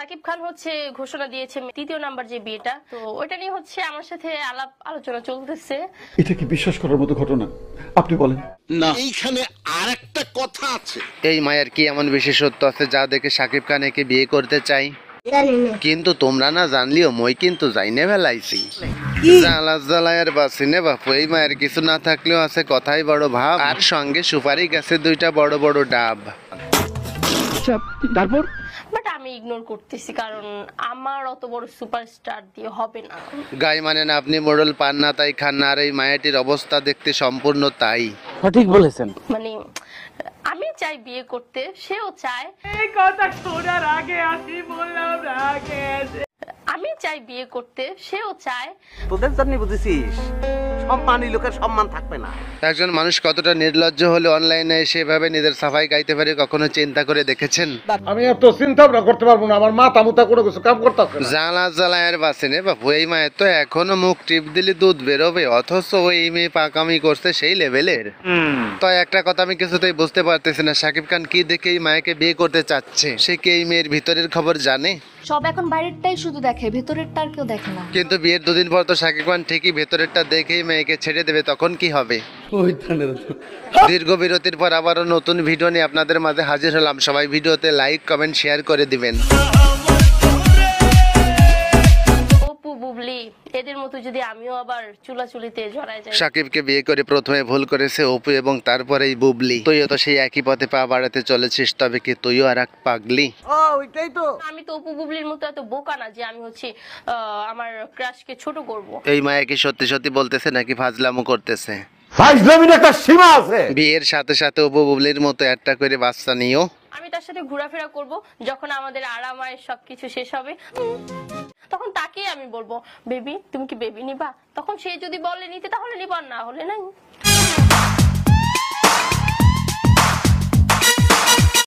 সাকিব খান হচ্ছে ঘোষণা দিয়েছে তৃতীয় নাম্বার যে বিয়েটা। তো ওইটা নিয়ে হচ্ছে আমার সাথে আলাপ আলোচনা চলতেছে। এটা কি বিশ্বাস করার মতো ঘটনা? আপনি বলেন। না। এইখানে আর একটা কথা আছে। এই মায়ের কি এমন বিশেষত্ব আছে যা দেখে সাকিব খান একে বিয়ে করতে চাই? কিন্তু তোমরা না জানলিও মই কিন্তু যাইনে ফেলাইছি। জ্বালা জ্বালায়ের বাসিনে বাপু এই মায়ের কিছু না থাকলেও আছে কথাই বড় ভাব। আর সঙ্গে সুপারি গাছে দুইটা বড় বড় ডাব। তারপর? ইগনোর করতেছি কারণ আমার অত বড় সুপারস্টার দিয়ে হবে না। গাই মানে না আপনি মোড়ল পান না তাই খান না আর এই মায়াটির অবস্থা দেখতে সম্পূর্ণ তাই। সঠিক বলেছেন। মানে আমি চাই বিয়ে করতে সেও চায়। আমি চাই বিয়ে করতে সেও চায়। তোদের জন্য বুঝেছিস। সম্মানী লোকের সম্মান থাকবে না। একজন মানুষ কতটা নির্লজ্জ হলে অনলাইনে এসে এভাবে নিজের সাফাই গাইতে পারে কখনো চিন্তা করে দেখেছেন? আমি এত চিন্তা ভাবনা করতে পারব না আমার মাথা মুতা কিছু কাম করতেছে না। জ্বালা জ্বালায়ের বাসিনে এই মায়ের তো এখনও মুখ টিপ দিলে দুধ বেরোবে অথচ ওই মেয়ে পাকামি করছে সেই লেভেলের। তো একটা কথা আমি কিছুতেই বুঝতে পারতেছি না সাকিব খান কি দেখে এই মায়াকে বিয়ে করতে চাচ্ছে? সে কি এই মেয়ের ভিতরের খবর জানে? সব এখন বাইরেরটাই শুধু দেখে ভেতরেরটা আর কেউ দেখে না। কিন্তু বিয়ের দুদিন পর তো শাকিব খান ঠিকই ভেতরেরটা দেখেই মেয়েকে ছেড়ে দেবে তখন কি হবে? দীর্ঘ বিরতির পর আবারও নতুন ভিডিও নিয়ে আপনাদের মাঝে হাজির হলাম। সবাই ভিডিওতে লাইক কমেন্ট শেয়ার করে দিবেন। মতো যদি আমিও আবার চুলাচুলিতে জড়ায় যাই। সাকিবকে বিয়ে করে প্রথমে ভুল করেছে অপু এবং তারপরেই বুবলি। তুইও তো সেই একই পথে পা বাড়াতে চলেছিস তবে কি তুইও আর এক পাগলি? ও ওইটাই তো। আমি তো অপু বুবলির মতো এত বোকা না যে আমি হচ্ছে আমার ক্রাশকে ছোট করব। এই মায়া কি সত্যি সত্যি বলতেছে নাকি ফাজলামো করতেছে? ফাইজলামির একটা সীমা আছে। বিয়ের সাথে সাথে অপু বুবলির মতো একটা করে বাচ্চা নিও। আমি তার সাথে ঘোরাফেরা করব যখন আমাদের আরামায়ের সবকিছু শেষ হবে। তাকেই আমি বলব, বেবি, তুমি কি বেবি নিবা? তখন সে যদি বলে, নিতে তাহলে নিবা না, হলে নাই।